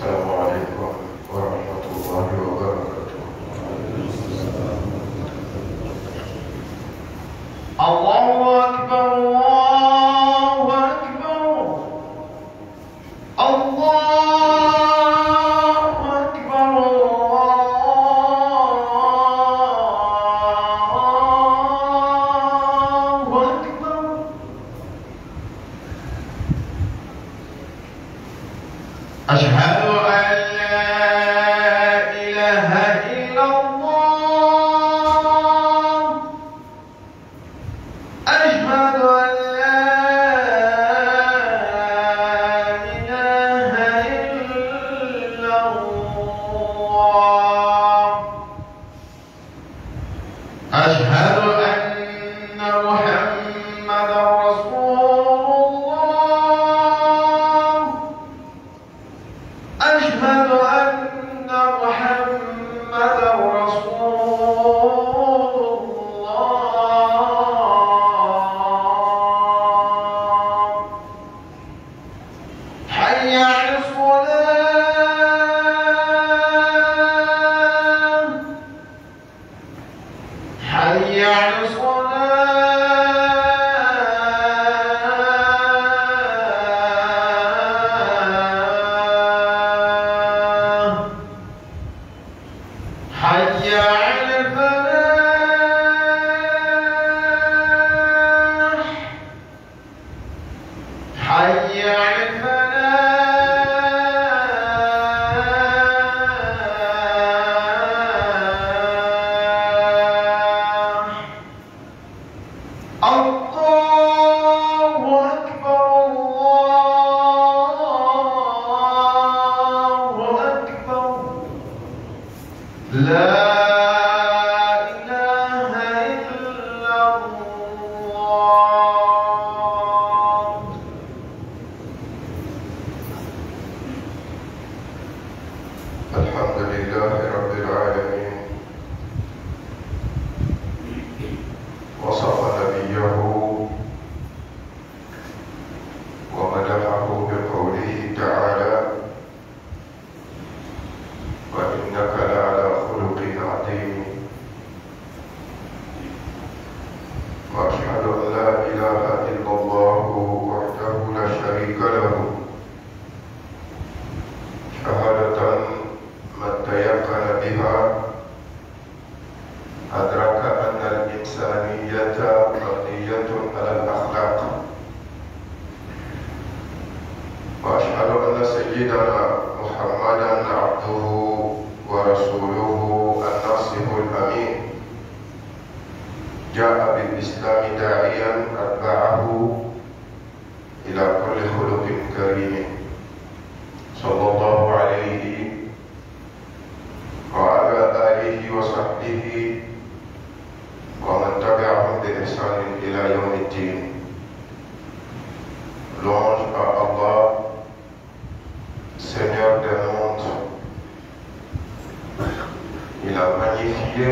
I didn't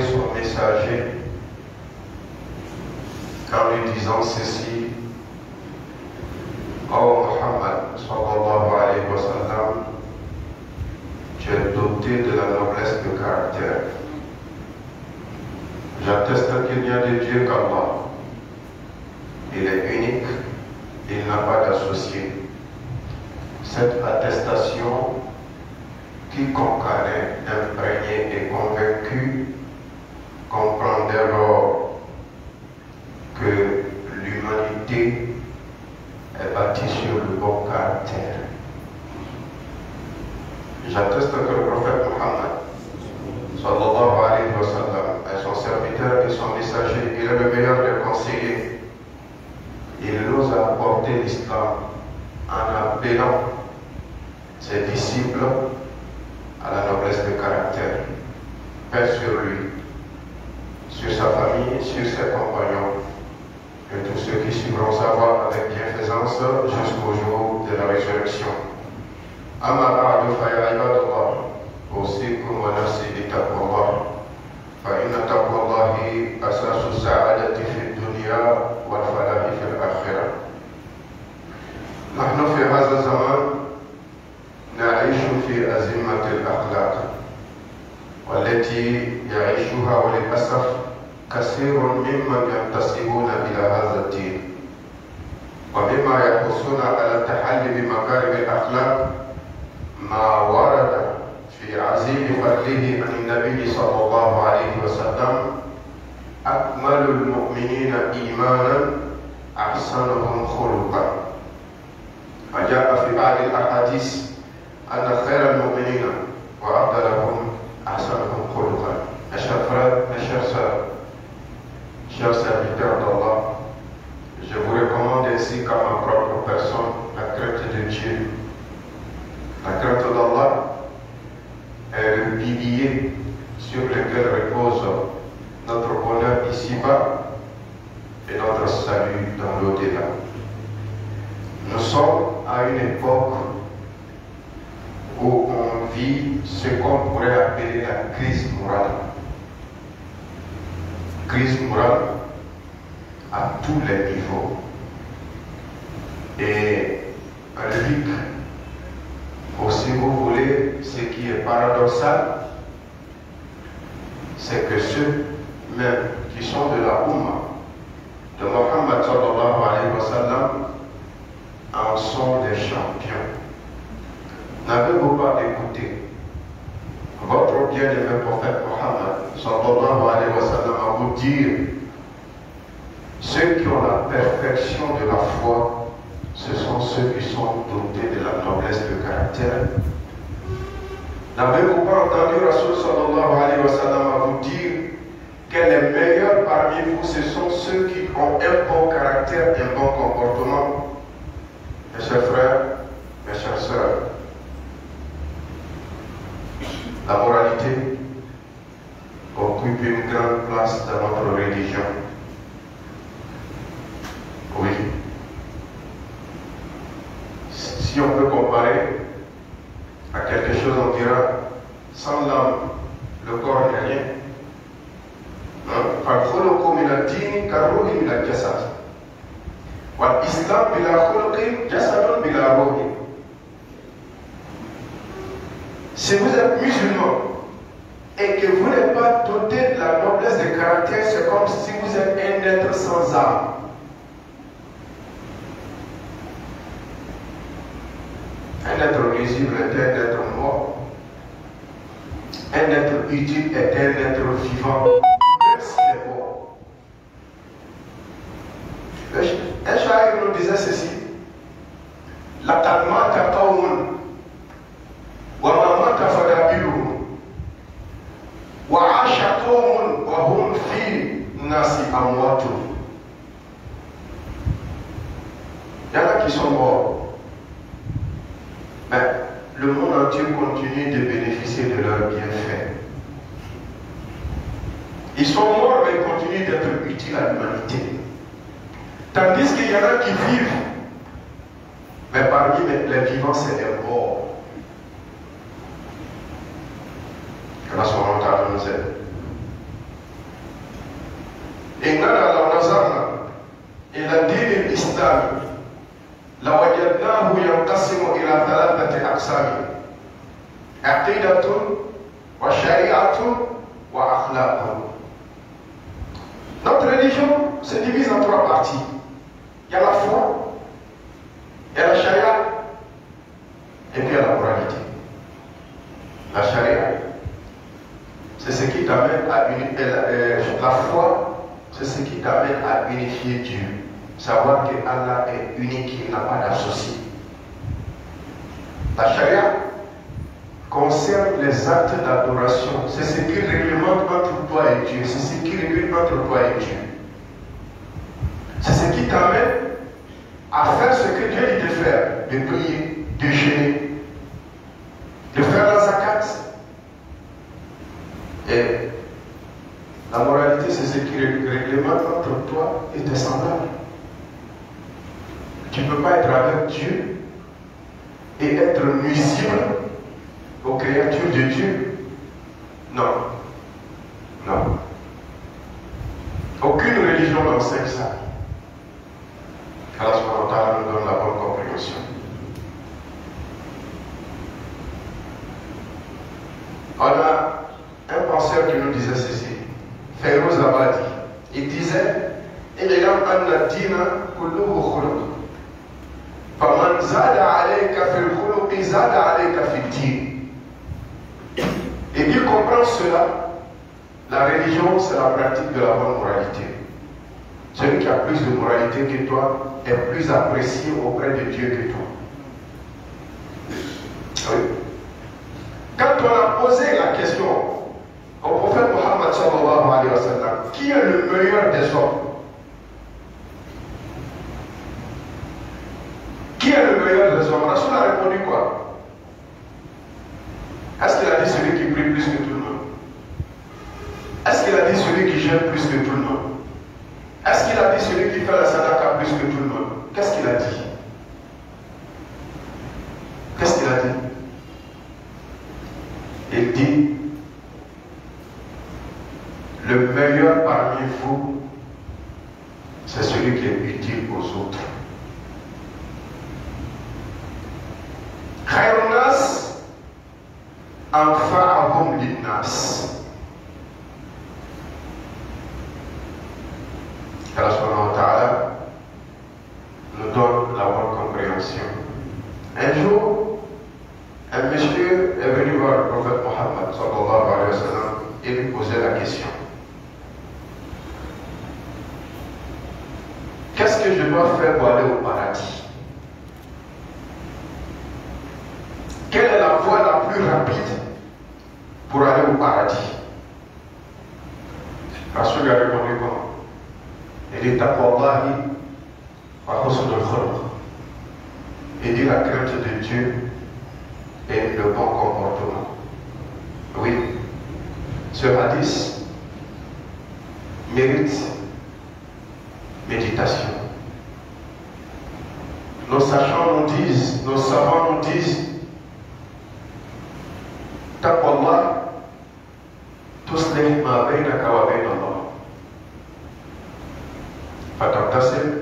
son messager en lui disant ceci Oh Muhammad, sallallahu alayhi tu es doté de la noblesse de caractère. J'atteste qu'il n'y a de Dieu qu'Allah. Il est unique, il n'a pas d'associé. Cette attestation, quiconque en est imprégné et convaincu comprenderlo Alamak, 我 à une époque où on vit ce qu'on pourrait appeler la crise morale. Crise morale à tous les niveaux. Et Luc, aussi vous voulez, ce qui est paradoxal, c'est que ceux même qui sont de la Oumma, de Mohammed sallallahu alayhi wa sallam, en sont des champions. N'avez-vous pas écouté? Votre bien-aimé prophète Mohammed sallallahu alayhi wa vous dire ceux qui ont la perfection de la foi, ce sont ceux qui sont dotés de la noblesse de caractère. N'avez-vous pas entendu Rasul sallallahu alayhi vous dire que les meilleurs parmi vous, ce sont ceux qui ont un bon caractère, un bon comportement? mes chers frères, mes chères sœurs, la moralité occupe une grande place dans notre religion. Oui. Si on peut comparer à quelque chose, on dira, sans l'âme, le corps n'est rien. Hein? والإسلام بلا خلق جسد بلا روح Si vous êtes musulman et que vous n'êtes pas doté de la noblesse de caractère, c'est comme si vous êtes un être sans âme. Un être nuisible est un être mort. Un être utile est un être vivant. Ils sont morts, mais ils continuent d'être utiles à l'humanité. Tandis qu'il y en a qui vivent, mais parmi les, les vivants, c'est des morts. Allah subhanahu wa ta'ala nous aide. إننا لو نظرنا إلى الدين الإسلامي لوجدناه ينقسم إلى ثلاثة أقسام عقيدة وشريعة وأخلاق notre religion se divise en trois parties. Il y a la foi, il y a la charia, et puis il y a la moralité. La charia, c'est ce qui t'amène à unifier la foi, c'est ce qui t'amène à unifier Dieu. Savoir que Allah est unique, il n'a pas d'associé. La charia concerne les actes d'adoration. C'est ce qui réglemente entre toi et Dieu. C'est ce qui régule entre toi et Dieu. C'est ce qui t'amène à faire ce que Dieu dit de faire, de prier, de jeûner, de faire la zakat, et la moralité, c'est ce qui réglemente entre toi et tes semblables. Tu ne peux pas être avec Dieu et être nuisible Okay, at you, did you? No. Est-ce qu'il a dit celui qui prie plus que tout le monde? Est-ce qu'il a dit celui qui gêne plus que tout le monde? Est-ce qu'il a dit celui qui fait la sadaka plus que tout le monde? la crainte de Dieu et le bon comportement. Oui, ce hadith mérite méditation. Nos sachants nous disent, nos savants nous disent, Taqwallah, tuslih ma bainaka wa bain Allah. Fatantasim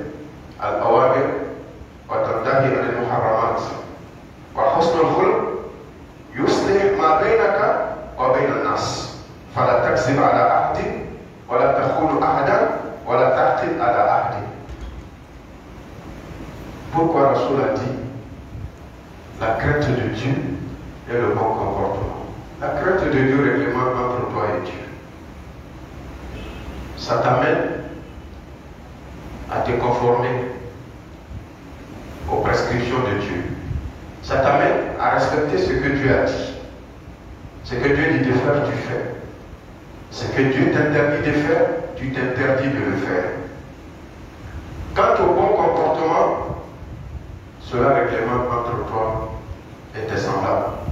également votre corps et tes semblables.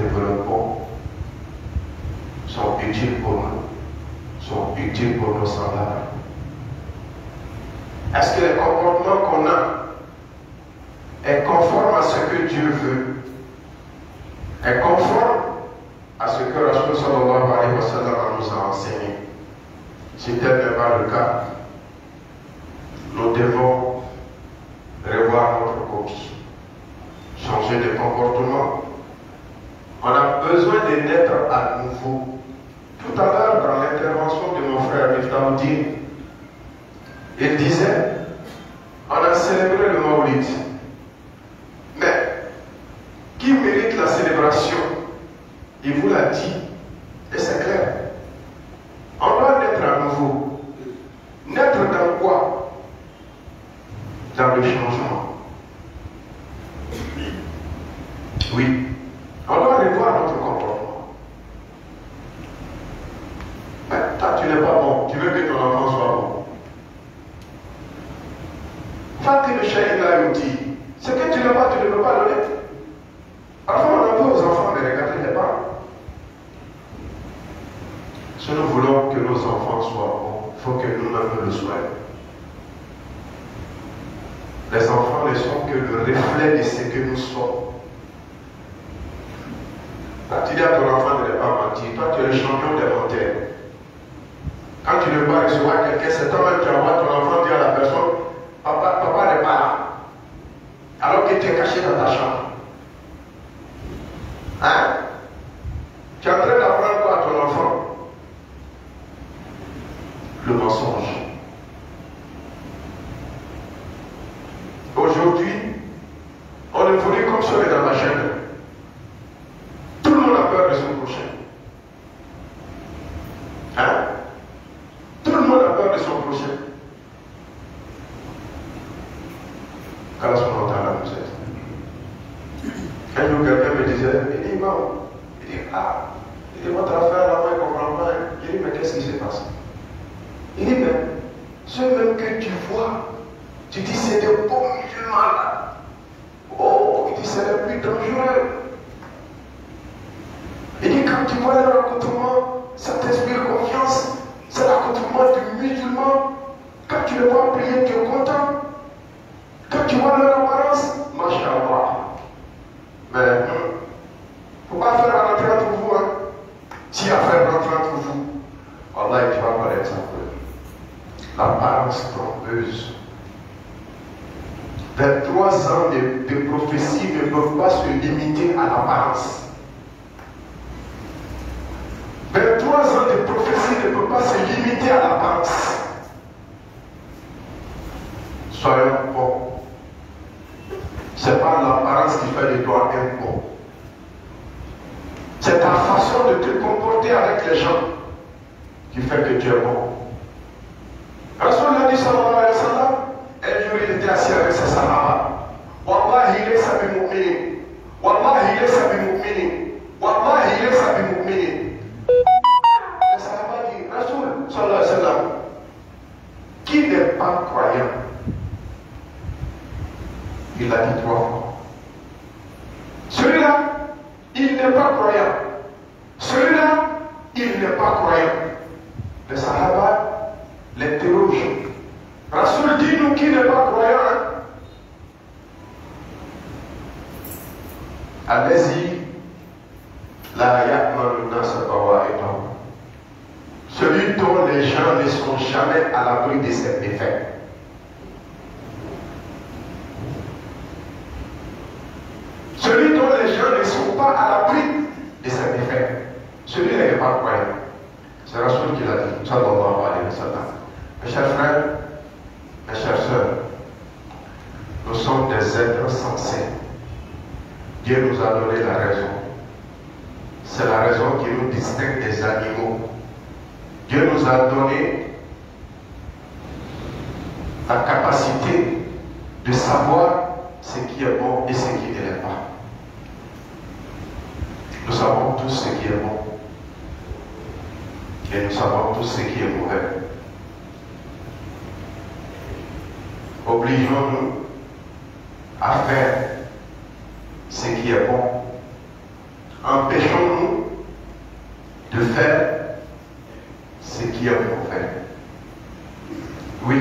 développement sont utiles pour nous, sont utiles pour nos semblables. Est-ce que le comportement qu'on a est conforme à ce que Dieu veut, est conforme quelqu'un me disait, il dit, bon, il dit, ah, il dit, votre affaire là-bas, il comprend pas. Je dis, mais qu'est-ce qui s'est passé? Il dit, mais ce même que tu vois, tu dis, c'est des bons musulmans là. Oh, il dit, c'est le plus dangereux. Il dit, quand tu vois leur accoutrement, ça t'inspire confiance. C'est l'accoutrement du musulman. Quand tu le vois prier, tu es content. Quand tu vois leur trompeuse. 23 ans de, prophétie ne peuvent pas se limiter à l'apparence. 23 ans de prophétie ne peuvent pas se limiter à l'apparence. Soyons bons. C'est pas l'apparence qui fait de toi un bon. C'est ta façon de te comporter avec les gens qui fait que tu es bon. নবী সাল্লাল্লাহু capacité de savoir ce qui est bon et ce qui ne l'est pas. Nous savons tous ce qui est bon. Et nous savons tous ce qui est mauvais. Obligeons-nous à faire ce qui est bon. Empêchons-nous de faire ce qui est mauvais. Oui.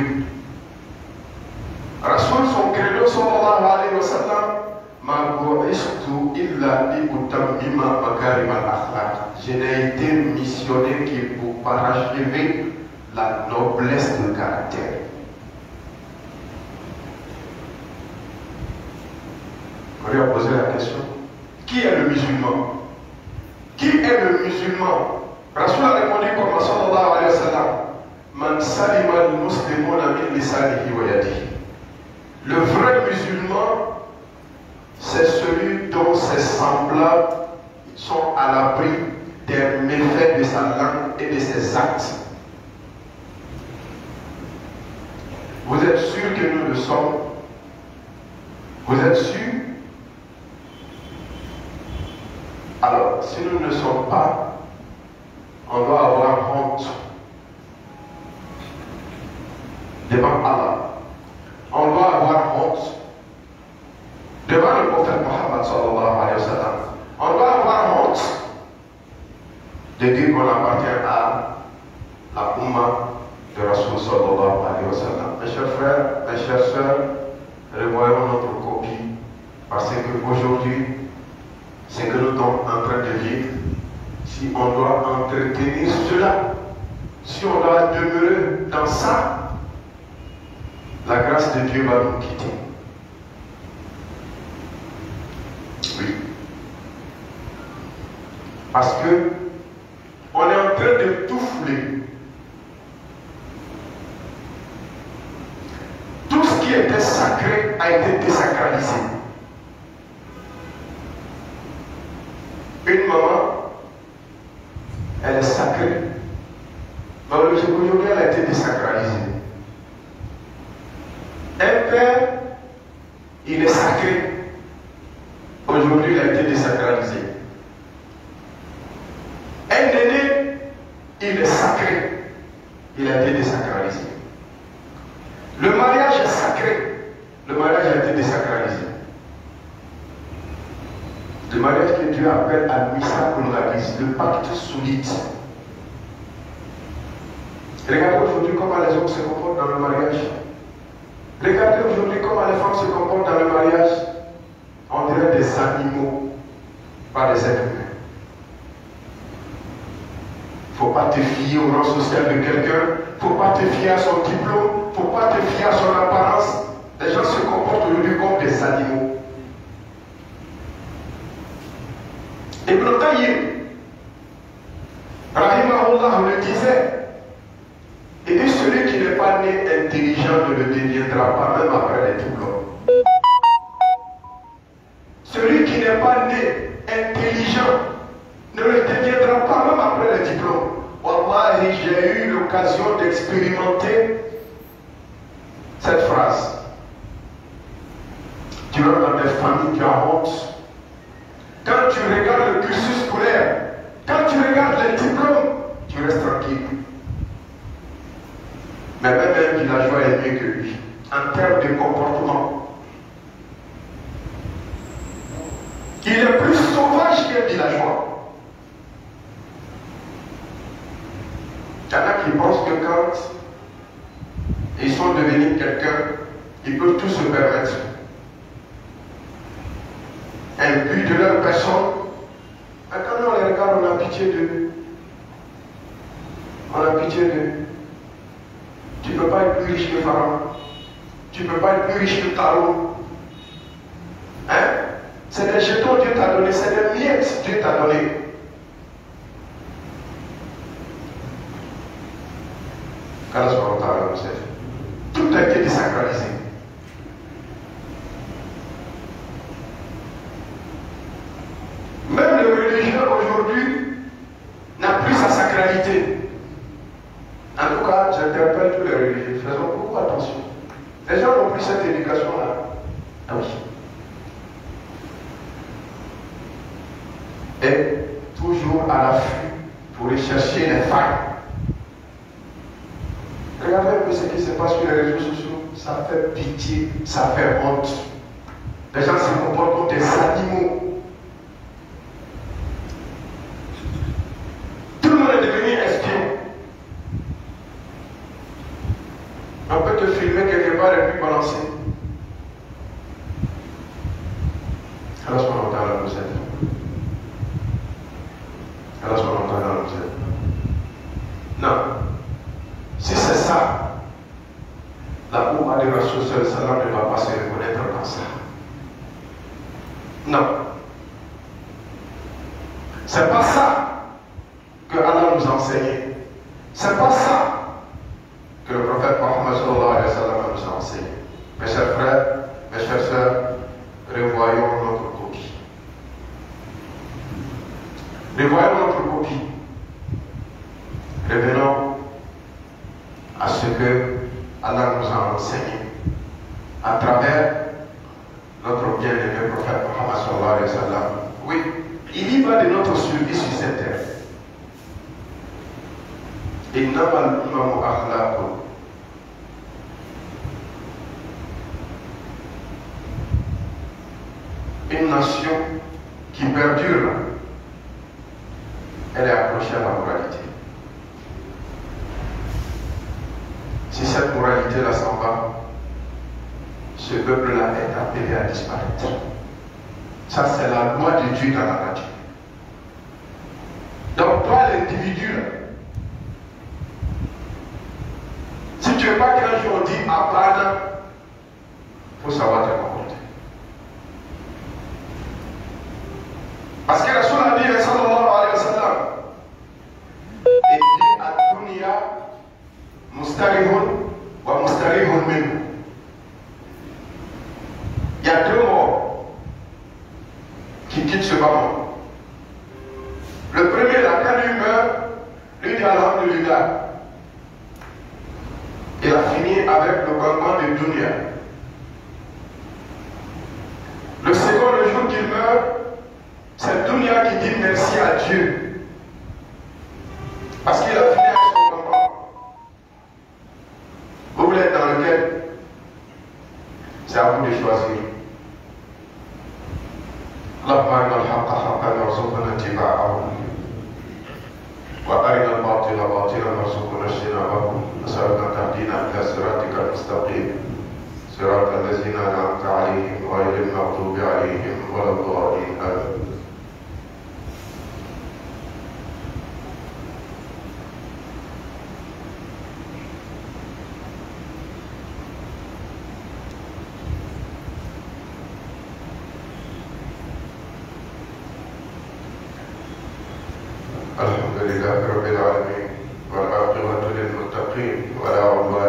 Rasoul son credo sallallahu alayhi wa sallam ma bu'istu illa li utammima makarim al-akhlaq. Je n'ai été missionné que pour parachever la noblesse de caractère. On lui a la question? Qui est le musulman? Qui est le musulman? Rasoul a répondu comme sallallahu alayhi wa sallam Man salima al-muslimuna min lisanihi wa yadihi. Le vrai musulman, c'est celui dont ses semblables sont à l'abri des méfaits de sa langue et de ses actes. Vous êtes sûr que nous le sommes? Vous êtes sûr? Alors, si nous ne sommes pas, on doit avoir honte devant Allah. On doit avoir honte devant le prophète Mohammed sallallahu alayhi wa sallam. On doit avoir honte de dire qu'on appartient à la Ummah de Rasul sallallahu alayhi wa sallam. Mes chers frères, mes chères sœurs, revoyons notre copie parce qu'aujourd'hui, ce que nous sommes en train de vivre, si on doit entretenir cela, si on doit demeurer dans ça, la grâce de Dieu va nous quitter. Oui. Parce que on est en train de tout fouler. Tout ce qui était sacré a été désacralisé. Une maman, elle est sacrée. Mais aujourd'hui, elle a été désacralisée. Un père, il est sacré. Aujourd'hui, il a été désacralisé. Un aîné, il est sacré. Il a été désacralisé. Le mariage est sacré. Le mariage a été désacralisé. Le mariage que Dieu appelle à Missa le pacte solide. Regardez aujourd'hui comment les hommes se comportent dans le mariage. Regardez aujourd'hui comment les femmes se comportent dans le mariage. On dirait des animaux, pas des êtres humains. Il ne faut pas te fier au rang social de quelqu'un. Il ne faut pas te fier à son diplôme. Il ne faut pas te fier à son apparence. Les gens se comportent aujourd'hui comme des animaux. Ibn Qayyim, Rahimahullah le disait, et dit celui qui n'est pas né intelligent ne le deviendra pas même après les diplômes. Celui qui n'est pas né intelligent ne le deviendra pas même après les diplômes. Wallahi, j'ai eu l'occasion d'expérimenter cette phrase. Tu vas dans des familles qui ont honte. Quand tu regardes le cursus scolaire, quand tu regardes les diplômes, tu restes tranquille. Mais même un villageois est mieux que lui, en termes de comportement. Il est plus sauvage qu'un villageois. Il y en a qui pensent que quand ils sont devenus quelqu'un, ils peuvent tout se কোটি qui Well, but I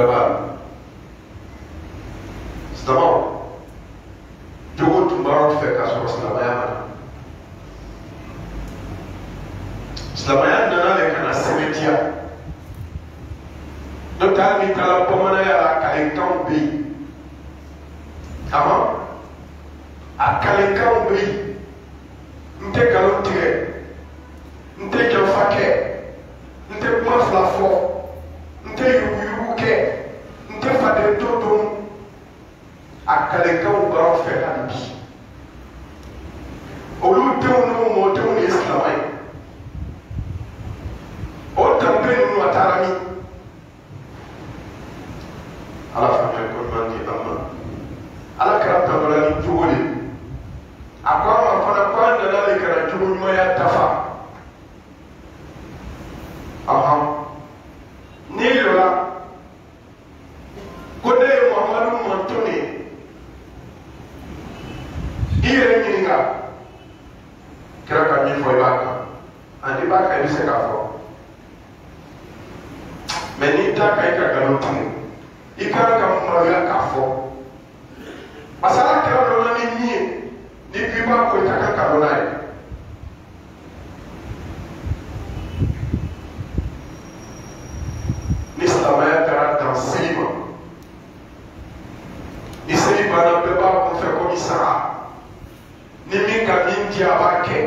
やば。mɛ n'i t'a kan i ka nkalon tigɛ i ka kan ka maloya k'a fɔ parce que ala kɛra dɔ la ni min ye n'i k'i b'a ko i ka kan ka dɔ n'a ye ni silamɛya taara dan seli ma ni seli banna bɛɛ b'a kun fɛ komi saga ni min ka min di a b'a kɛ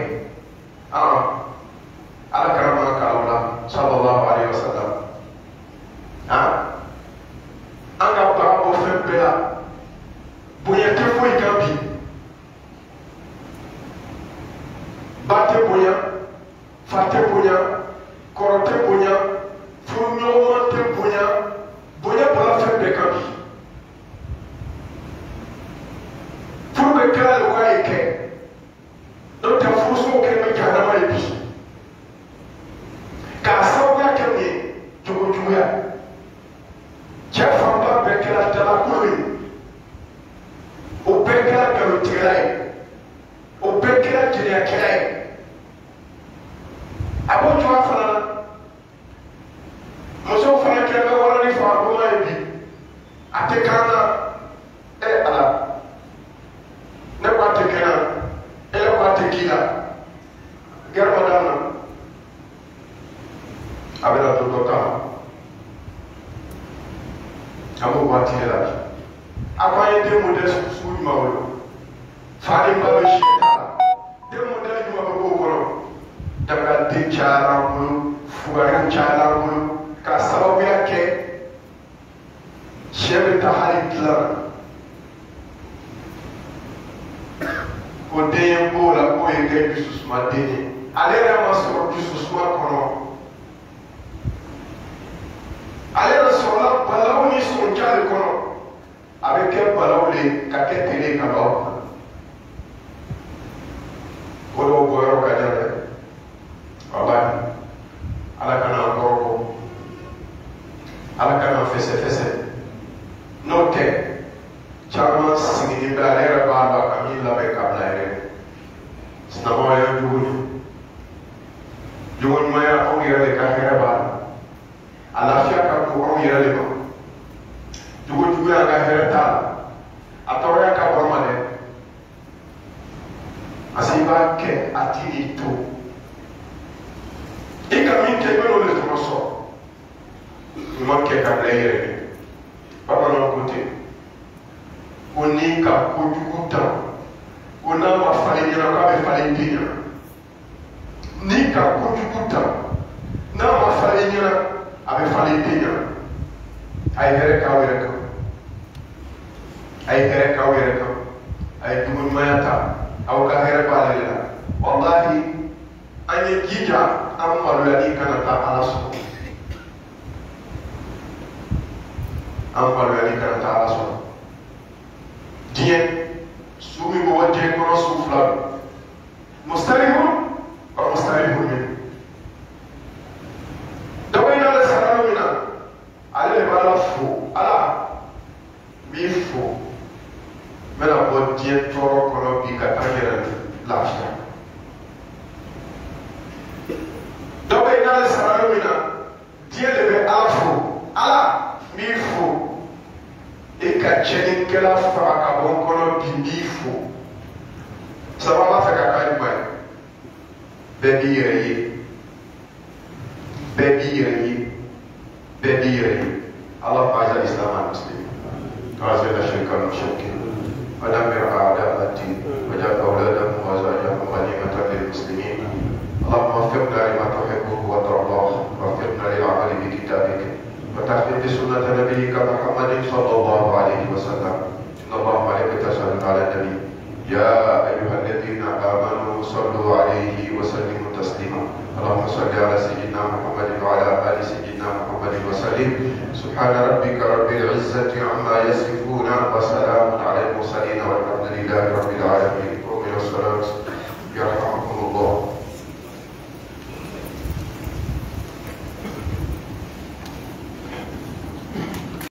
ala kɛra mana k'aw la sallallahu alaihi wa sallam. fate bonya kɔrɔtɛ bonya de carrera diɛ tɔɔrɔ kɔnɔ bi ka an